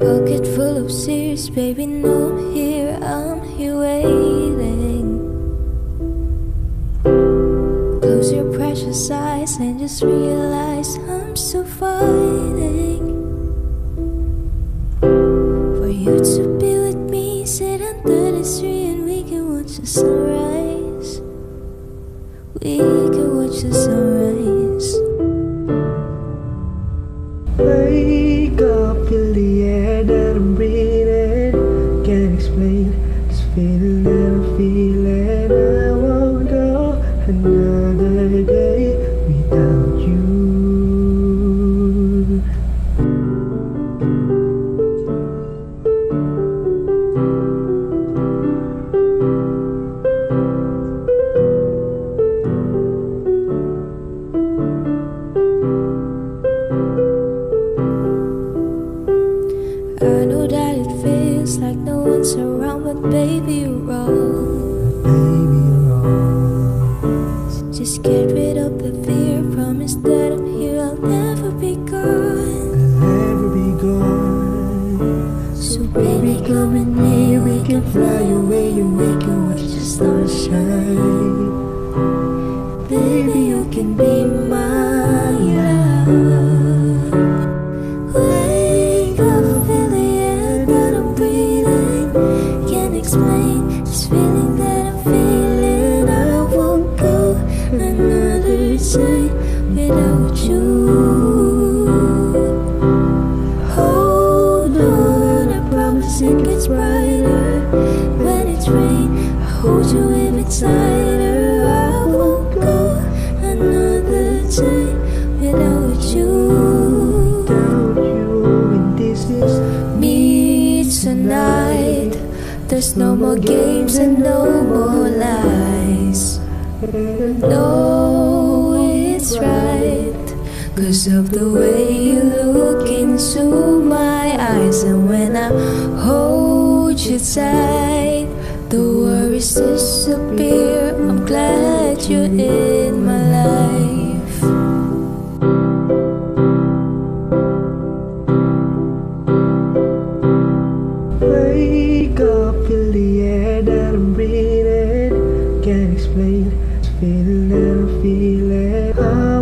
Pocket full of tears, baby, no, I'm here, I'm here waiting. Close your precious eyes and just realize I'm still fighting for you to be with me. Sit the tree and we can watch the sunrise. We can watch the sunrise. Explain this feeling that I'm feeling. I won't go another day without you. I know that feels like no one's around, but baby, you're wrong. Baby. Just get rid of the fear. Promise that I'm here, I'll never be gone. I'll never be gone. So, baby, come with me. We can fly away and we can watch the stars shine. Baby, you can be my this feeling that I'm feeling. I won't go another day without you. Hold on, I promise it gets brighter when it's rain. I hold you even tighter. There's no more games and no more lies. No, it's right. Cause of the way you look into my eyes. And when I hold you tight, the worries disappear. I'm glad you're in Can't explain feeling feeling. I